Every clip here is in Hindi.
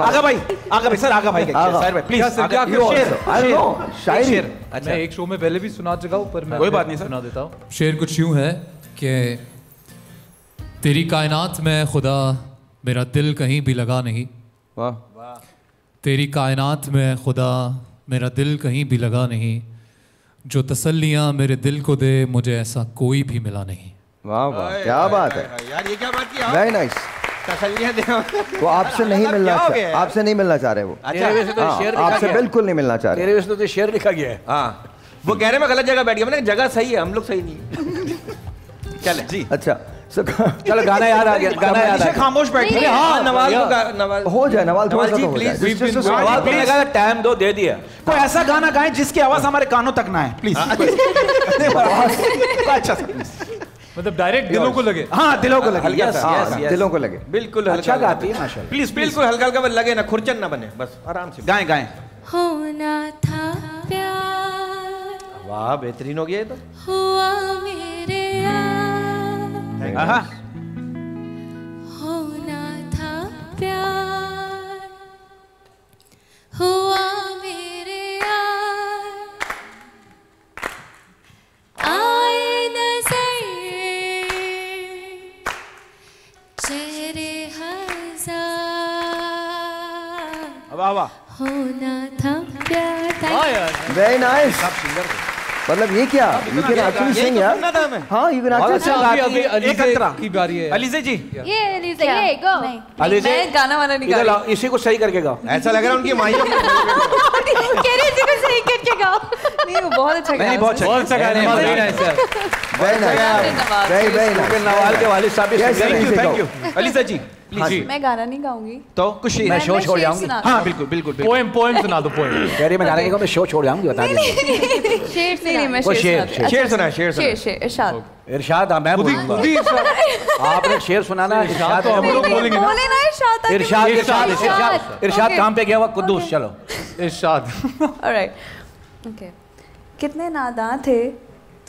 आगा भाई आगा भाई सर आगा भाई आगा। सर भाई प्लीज़ क्या sir, also. I don't know. शायरी। शेर मैं एक शो में पहले भी सुना चुका हूँ पर मैं कोई बात नहीं, सुना देता हूँ। शेर कुछ यूँ है कि तेरी कायनात में खुदा मेरा दिल कहीं भी लगा नहीं। वाह। तेरी कायनात में खुदा मेरा दिल कहीं भी लगा नहीं। जो तसल्लियाँ मेरे दिल को दे मुझे ऐसा कोई भी मिला नहीं। वाह वाह क्या बात है। यार ये क्या बात की वेरी नाइस तसल्लियाँ वो आपसे नहीं मतलब मिलना आपसे नहीं मिलना चाह रहे वो। से तो हाँ, शेर लिखा आपसे बिल्कुल नहीं मिलना चाह रहे। तेरे वजह से तो शेर लिखा गया है। हाँ। वो कह रहे मैं गलत जगह बैठ गया मैंने जगह सही है हम लोग सही नहीं है। चले। जी। अच्छा चलो गाना याद आ गया गाना याद आ खामोश बैठे अरे हाँ। नवाज़ को गा- नवाज़ हो जाए नवाल थोड़ा नवाज़ सा जी तो हो जाए। नवाज़ small- को लगा टाइम दो दे दिया। कोई ऐसा गाना गाएँ जिसकी आवाज़ हमारे कानों तक ना है। प्लीज़ अच्छा सर। मतलब डायरेक्ट दिलों को लगे। हाँ दिलों को लगे यस yes, सा, yes, yes, yes. yes. दिलों को लगे। बिल्कुल अच्छा गाती है माशाल्लाह। Please please. बिल्कुल हल्का हल्का बस लगे ना खुरचन ना बने बस आराम से। गाएँ गाएँ। होना था प्यार। वाह बेहतरीन हो गया ये तो। हुआ मेरे यार। वाह वाह होना था प्यार हाँ वेरी नाइस मतलब ये क्या? यू कैन एक्चुअली सिंग यार हाँ यू कैन एक्चुअली अभी अभी अलीजे एक अंतरा। की बारी है। अलीजे जी। ये एलिजा ये गो नहीं। अली से मैं गाना वाला नहीं गा इधर रही इसी को सही करके गाओ। ऐसा लग रहा है उनकी माइयों कह रही थी मैं सही करके गाओ। नहीं वो बहुत अच्छा नहीं गाना बहुत अच्छा बहुत अच्छा गाना है। अच्छा। nice है very nice very very Nawal के वालिद साहब भी हैं। you, thank you Aliza ji. हाँ प्लीज़ मैं गाना नहीं गाऊँगी। तो कुछ मैं शो छोड़ जाऊँगी। हाँ बिल्कुल बिल्कुल बिल्कुल। पोएम पोएम सुना दो पोएम कह रही मैं गाने के मैं शो छोड़ जाऊँगी बता दीजिए। शेर नहीं नहीं मैं शेर शेर, सुनाती शेर। शेर शेर शेर शेर इरशाद इरशाद हाँ मैं आपने शेर सुनाना इरशाद तो हम लोग बोलेंगे ना? इरशाद इरशाद इरशाद इरशाद इरशाद इरशाद काम पे गया हुआ कुद्दूस चलो। इरशाद. कितने नादान थे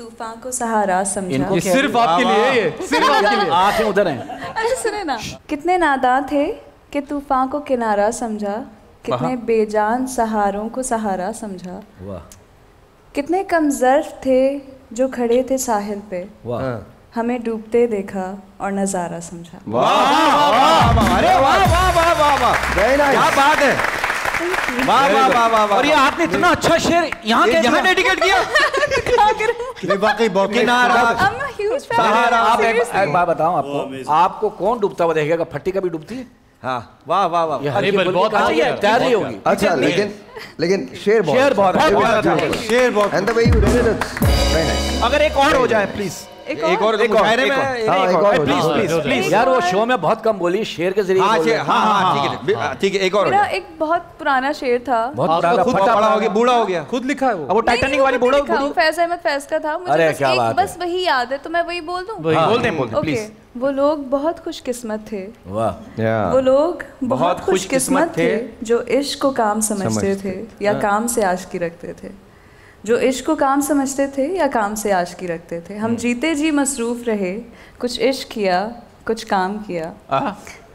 तूफ़ान को सहारा समझा ये सिर्फ़ आपके लिए ये सिर्फ़ आपके लिए आँखें उधर हैं अच्छा सुने ना कितने नादान थे कि तूफ़ान को किनारा समझा कितने बेजान सहारों को सहारा समझा कितने कम ज़र्फ थे जो खड़े थे साहिल पे हमें डूबते देखा और नज़ारा समझा अरे वाह वाह वाह वाह वाह वेरी क्या बात है वाह वाह वाह वाह वाह और ये आपने इतना अच्छा शेर यहाँ कैसे यहाँ डेडिकेट किया वाकई आप एक, एक बात बताऊँ आपको। आपको कौन डूबता हुआ देखेगा? फट्टी कभी डूबती? है हाँ वाह वाह। अच्छा। तैयार होगी। अच्छा लेकिन लेकिन शेर बहुत शेर बहुत. शेर बहुत. अगर एक और हो जाए प्लीज़ एक और एक और, एक और। हाँ, हो प्लीज़ प्लीज़ प्लीज़ यार वो शो में बहुत कम बोली शेर के ज़रिए हाँ बोल। शेर रहे हैं। हाँ हाँ ठीक है ठीक है एक और मेरा एक बहुत पुराना शेर था। बहुत पुराना खुद फटा बड़ा हो गया बूढ़ा हो गया। खुद लिखा है वो। अब वो टाइटैनिक वाली बूढ़ा लिखा हूँ, फैज अहमद फैज का था मुझे बस एक बस वही याद है तो मैं वही बोल दूँ? वही बोल दें बोल दें प्लीज़ वो लोग बहुत खुशकिस्मत थे। वाह। वो लोग बहुत खुशकिस्मत थे। जो इश्क को काम समझते थे या काम से आशकी रखते थे। जो इश्क को काम समझते थे या काम से आशकी रखते थे। हम जीते जी मसरूफ रहे कुछ इश्क किया कुछ काम किया।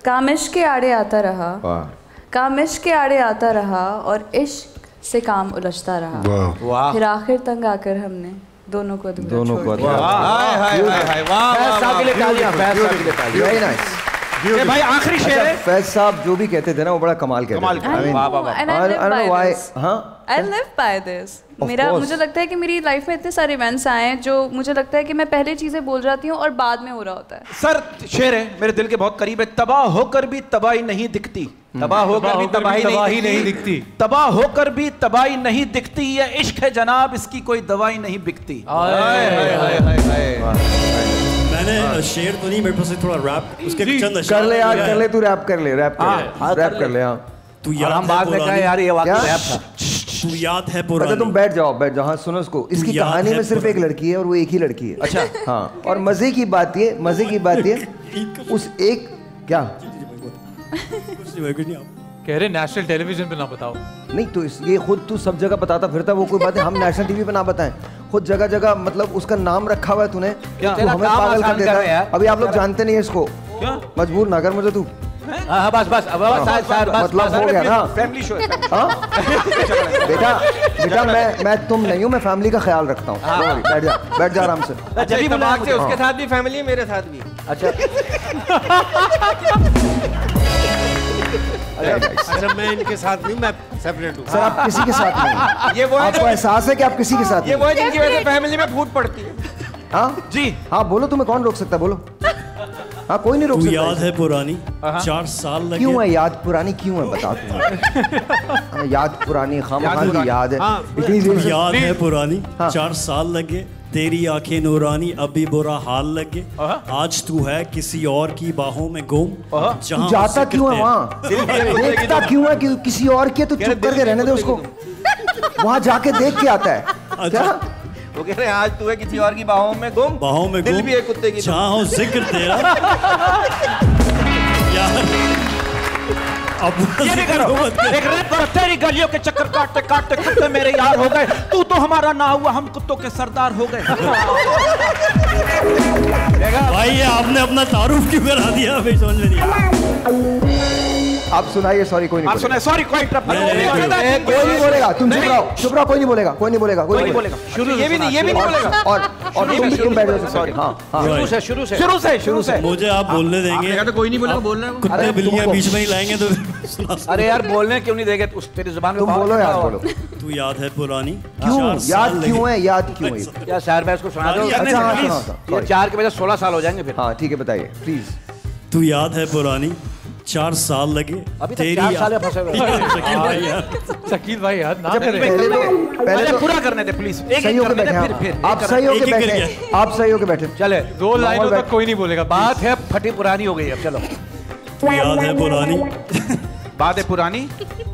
काम इश्क के आड़े आता रहा काम इश्क के आड़े आता रहा और इश्क से काम उलझता रहा। फिर आखिर तंग आकर हमने दोनों को दोनों को दिया। हाय हाय हाय हाय। वाह फैज वाह। साहब के लिए तालियाँ फैज साहब के लिए तालियाँ। वेरी नाइस ये भाई आखिरी शेर है? फैज साहब जो भी कहते थे ना वो बड़ा कमाल कहते कमाल थे। हाँ live by this. Of मेरा course. मुझे लगता है कि मेरी लाइफ में इतने सारे इवेंट्स आए हैं जो मुझे लगता है कि मैं पहले चीज़ें बोल जाती हूँ और बाद में हो रहा होता है। सर शेर है मेरे दिल के बहुत करीब है। तबाह होकर भी तबाही नहीं दिखती। तबाह होकर भी तबाही तबाही नहीं नहीं दिखती। तबाह होकर भी तबाही नहीं दिखती ये इश्क है जनाब इसकी कोई दवाई नहीं बिकती। मैंने शेर तो नहीं मेरे पास थोड़ा रैप उसके चंद कर ले यार कर ले तू रैप कर ले रैप हाँ, कर हाँ, ले रैप कर कर ले। ले हाँ। तू याद हम है में कहें यार ये वाकई रैप था। तू याद है अच्छा तुम बैठ जाओ बैठ जाओ। हाँ सुनो उसको इसकी कहानी में सिर्फ़ एक लड़की है और वो एक ही लड़की है। अच्छा। हाँ और मज़े की बात ये मज़े की बात ये उस एक क्या? कह रहे नेशनल टेलीविज़न पे ना बताओ। नहीं तो इस ये खुद तू सब जगह बताता फिरता वो कोई बात है हम नेशनल टीवी पे ना बताएँ। खुद जगह जगह मतलब उसका नाम रखा हुआ है तूने क्या? तू तेरा हमें पागल कर देता। है अभी आप लोग जानते नहीं है इसको। क्या? मजबूर ना कर मुझे तू। हाँ? बस बस अब बस सर सर बस मतलब हो गया ना? फैमिली शो है हाँ? बेटा बेटा मैं मैं तुम नहीं हूँ मैं फैमिली का ख्याल रखता हूँ। बैठ जा बैठ जा आराम से। अच्छा इत्तेफाक से उसके साथ भी फैमिली मेरे साथ भी। अच्छा। अच्छा मैं इनके साथ नहीं मैं सेपरेट हूँ। सर आप किसी के साथ नहीं ये वो आपको एहसास है कि आप किसी के साथ ये वो है? जिनकी वजह से फैमिली में फूट पड़ती है। हाँ? जी। हाँ बोलो तुम्हें कौन रोक सकता है? बोलो। हाँ कोई नहीं रोक सकता याद है पुरानी? चार साल लगे। क्यों है याद पुरानी? क्यों है? बता तू। हाँ, याद पुरानी खाम की याद है। इतनी देर याद है पुरानी? हाँ। चार साल लगे तेरी आँखें नूरानी अभी बुरा हाल लगे। आज तू है किसी और की बाहों में गुम जहाँ जाता क्यों है वहाँ? देखता क्यों है कि किसी और के तो चुप करके रहने दे उसको। वहाँ जाके देख के आता है। क्या? वो कह रहे आज तू है किसी और की बाहों में गुम। बाहों में दिल भी है कुत्ते की जहाँ हो ज़िक्र तेरा। यार। अब ये करो। एक रैप करो तेरी गलियों के चक्कर काटते काटते कुत्ते मेरे यार हो गए। तू तो हमारा ना हुआ हम कुत्तों के सरदार हो गए। भाई ये आपने अपना तारुफ क्यों करा दिया? भाई समझ में नहीं आप सुनाइए सॉरी कोई नहीं आप सुने सॉरी कोई बोलेगा। तुम चुप रहो चुप रहो कोई नहीं बोलेगा कोई नहीं बोलेगा कोई नहीं बोलेगा। शुरू ये भी नहीं ये भी नहीं बोलेगा। और और तुम भी तुम बैठ जाओ सॉरी हाँ हाँ। शुरू से शुरू से। शुरू से शुरू से। मुझे आप बोलने देंगे। तो कोई नहीं बोलेगा बोल रहे कुत्ते बिल्लियाँ बीच में ही लाएँगे तो अरे यार बोलने क्यों नहीं देंगे? उस तेरी ज़ुबान में तुम बोलो यार बोलो। तू याद है पुरानी? क्यों? चार याद क्यों है? याद क्यों है? या शायर मैं इसको सुना दो। अच्छा, हाँ, प्लीज़। सुनाओ, sorry। चार के बजाय सोलह साल हो जाएँगे फिर। हाँ ठीक है बताइए प्लीज़ तू याद है पुरानी? चार साल लगे। अभी तक चार साल में फंसे हुए। शकील भाई यार। शकील भाई यार ना पहले तो पहले पहले तो पूरा करने दे प्लीज़ एक सही होकर होके बैठे फिर फिर आप सही होके बैठे। आप सही होके बैठे। चले दो लाइनों तक कोई नहीं बोलेगा। बात है फटी पुरानी हो गई अब चलो। याद है पुरानी? बात है पुरानी?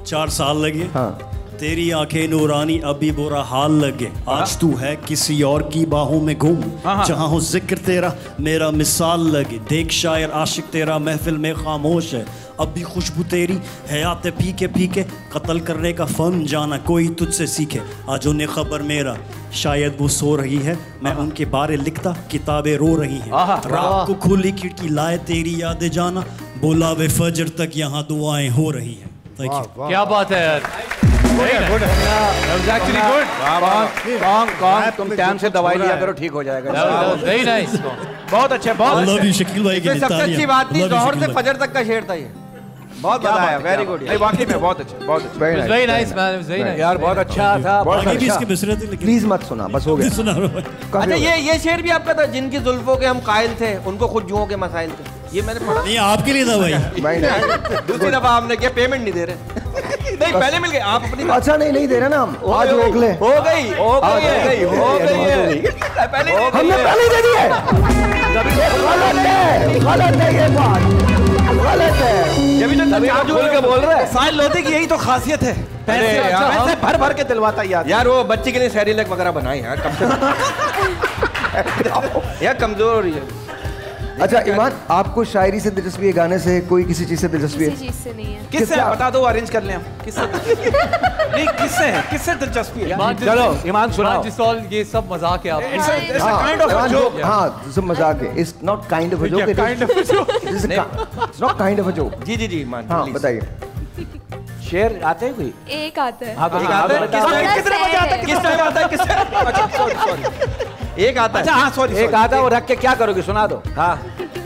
चार साल लगे। हाँ। तेरी आँखें नूरानी अभी बुरा हाल लगे। आज तू है किसी और की बाहों में घूम जहाँ हो ज़िक्र तेरा मेरा मिसाल लगे। देख शायर आशिक तेरा महफिल में खामोश है। अब भी खुशबू तेरी हयात फीके कत्ल करने का फन जाना कोई तुझसे सीखे। आज उन्हें खबर मेरा शायद वो सो रही है। मैं उनके बारे लिखता किताबें रो रही हैं। रात को खुली खिड़की लाए तेरी यादें जाना। बोला वे फजर तक यहाँ दुआएँ हो रही हैं. क्या बात है यार। एक्चुअली गुड कौन कौन तुम टाइम से दवाई लिया करो ठीक हो जाएगा। वेरी नाइस बहुत अच्छे बहुत शकील भाई सबसे अच्छी बात थी जौहर से फजर तक का शेर था ये। बहुत मज़ा आया वेरी गुड नहीं वाकई में बहुत अच्छे बहुत अच्छे। Very very nice man very nice यार बहुत अच्छा था आगे भी इसके बिसरे लेकिन? प्लीज़ मत सुना बस हो गया। सुना रहा हूँ अच्छा ये गया। ये शेर भी आपका था जिनकी जुल्फों के हम कायल थे उनको खुद जुओं के मसाइल थे। ये मैंने पढ़ा। नहीं आपके लिए था भाई। नहीं दूसरी दफ़ा आपने क्या पेमेंट नहीं दे रहे। नहीं पहले मिल गए आप अपनी अच्छा नहीं नहीं दे रहे ना हम। आज रोक ले। हो गई हो गई हो गई, हो पहले हमने पहले दे दी है गलत है गलत है ये बात। गलत है। ये भी तो तभी चार तो के बोल रहे हैं। साहिल लोधी की यही तो खासियत है। पैसे पैसे भर भर के दिलवाता यार। यार वो बच्चे के लिए सैरिलक वगैरह बनाए यार कम से कम। यार कमज़ोर हो रही है। अच्छा ईमान आपको शायरी से दिलचस्पी है गाने से कोई किसी चीज़ से दिलचस्पी किसी है चीज़ से नहीं है। किससे? बता दो अरेंज कर लें हम। किससे? नहीं किससे है? किससे दिलचस्पी है? चलो ईमान सुनाओ। जिस ऑल ये सब मज़ाक है आप। It's a- it's a हाँ, kind of a Iman, joke. हाँ सब मज़ाक है। It's not kind of a joke kind of it's not kind of a joke जी जी जी मान हाँ बताइए। शेर आते हैं कोई? एक आता है। हाँ तो एक हाँ, आता है। किस टाइम बड़ा कितने बजे आता है? किस टाइम आता है? किस टाइम अच्छा सॉरी सॉरी एक आता अच्छा है हाँ सॉरी एक आधा वो रख के क्या करोगे? सुना दो। हाँ।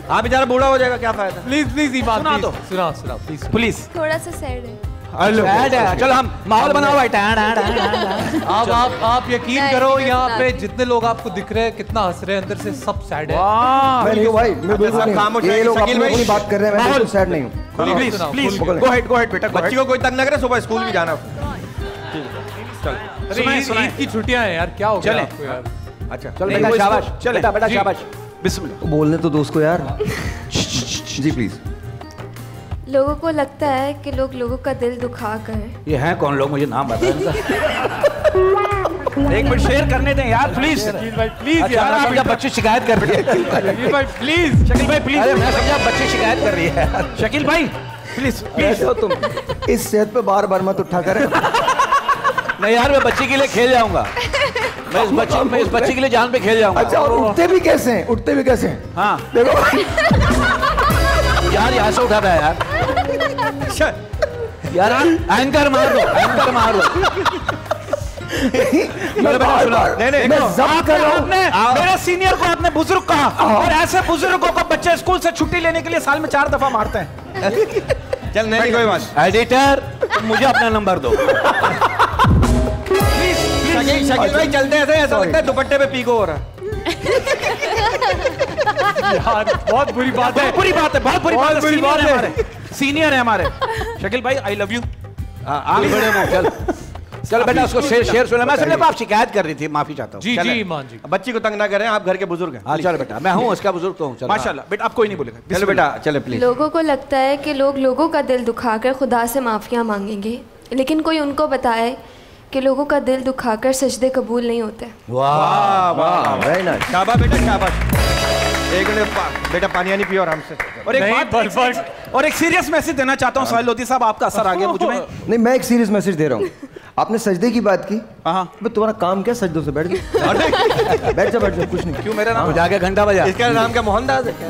हाँ बेचारा बूढ़ा हो जाएगा क्या फ़ायदा? प्लीज़ प्लीज़ सुना दो। सुना सुना प्लीज़ प्लीज़ थोड़ा सा सैड है। चलो हम माहौल बनाओ टां। आप आप आप यकीन करो यहाँ पे जितने लोग आपको दिख रहे हैं कितना हंस रहे हैं अंदर से सब सैड है। मैं भाई मैं बिल्कुल खामोश ये लोग अपनी बात कर रहे हैं मैं बिल्कुल सैड नहीं हूँ। Please please go ahead go ahead बेटा बच्ची को कोई तंग न करे सुबह स्कूल भी जाना। अरे ईद-। की छुट्टियाँ हैं यार क्या हो गया चले। आपको यार? अच्छा। चल नहीं, बेटा शाबाश। चले। बेटा बेटा शाबाश। बिस्मिल्लाह। बोलने तो दोस्त को यार। जी प्लीज़ लोगों को लगता है कि लोग लोगों का दिल दुखा कर। ये हैं कौन लोग? मुझे नाम बता एक मिनट शेयर करने दें यार प्लीज़ शकील भाई प्लीज़ अच्छा यार आप समझा बच्ची शिकायत कर रही है। शकील भाई प्लीज़ शकील भाई प्लीज़ अरे मैं समझा बच्ची शिकायत कर रही है। शकील भाई प्लीज़ कैसे हो तुम इस सेहत पे बार बार मत उठा कर। नहीं यार मैं बच्ची के लिए खेल जाऊँगा। मैं इस बच्ची मैं इस बच्ची के लिए जान पे खेल जाऊँगा। अच्छा और उठते भी कैसे हैं? उठते भी कैसे हैं? हाँ। देखो। यार यहाँ से उठाता है यार। अच्छा। यार एंकर मार दो एंकर मार दो। मेरे बेटा सुनो। नहीं नहीं मैं जब्त कर रहा हूँ। मेरे सीनियर को आपने बुज़ुर्ग कहा। और ऐसे बुज़ुर्गों को बच्चे स्कूल से छुट्टी लेने के लिए साल में चार दफ़ा मारते हैं। चल नहीं नहीं, कोई बात एडिटर मुझे अपना नंबर दो। शकील शकील भाई चलते ऐसे ऐसा लगता है दुपट्टे पे पीको हो रहा है। बहुत बुरी बात है। बुरी बात है बहुत बुरी बात है। बुरी बात है सीनियर है हमारे। शकील भाई आई लव यू आगे बढ़े मुँह चल। चल बेटा उसको शेर शेर सुना। मैं सुनने आप शिकायत कर रही थी माफ़ी चाहता हूँ। जी जी ईमान जी। बच्ची को तंग ना करें आप घर के बुज़ुर्ग हैं। हाँ चल बेटा मैं हूँ उसका बुज़ुर्ग तो हूँ माशाल्लाह। बेटा अब कोई नहीं बोलेगा। चलो बेटा चले प्लीज़ लोगों को लगता है कि लोग लोगों का दिल दुखा कर खुदा से माफ़िया मांगेंगे लेकिन कोई उनको बताए कि लोगों का दिल दुखाकर सजदे कबूल नहीं होते। वाह वाह वेरी नाइस शाबाश बेटा शाबाश। एक मिनट बेटा पानी आनी पियो आराम से। और एक बात पर- एक- और एक सीरियस मैसेज देना चाहता हूँ साहिल लोधी साहब आपका असर आ गया मुझमें। नहीं मैं एक सीरियस मैसेज दे रहा हूँ। आपने सजदे की बात की। हाँ। तुम्हारा काम क्या सजदों से? बैठ जा। बैठ जा बैठ जा कुछ नहीं। क्यों मेरा नाम जाके घंटा बजा। इसका नाम क्या मोहनदास है?